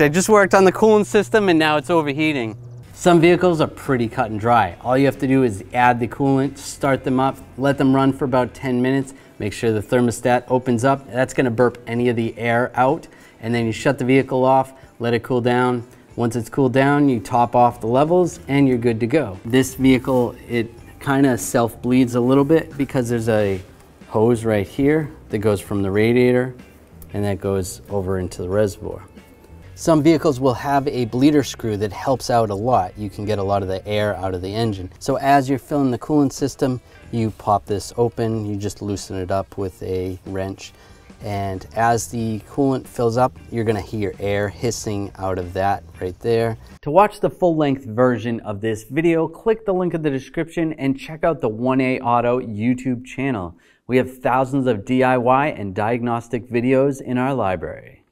I just worked on the coolant system and now it's overheating. Some vehicles are pretty cut and dry. All you have to do is add the coolant, start them up, let them run for about 10 minutes, make sure the thermostat opens up. That's gonna burp any of the air out. And then you shut the vehicle off, let it cool down. Once it's cooled down, you top off the levels and you're good to go. This vehicle, it kind of self bleeds a little bit because there's a hose right here that goes from the radiator and that goes over into the reservoir. Some vehicles will have a bleeder screw that helps out a lot. You can get a lot of the air out of the engine. So as you're filling the coolant system, you pop this open, you just loosen it up with a wrench. And as the coolant fills up, you're gonna hear air hissing out of that right there. To watch the full length version of this video, click the link in the description and check out the 1A Auto YouTube channel. We have thousands of DIY and diagnostic videos in our library.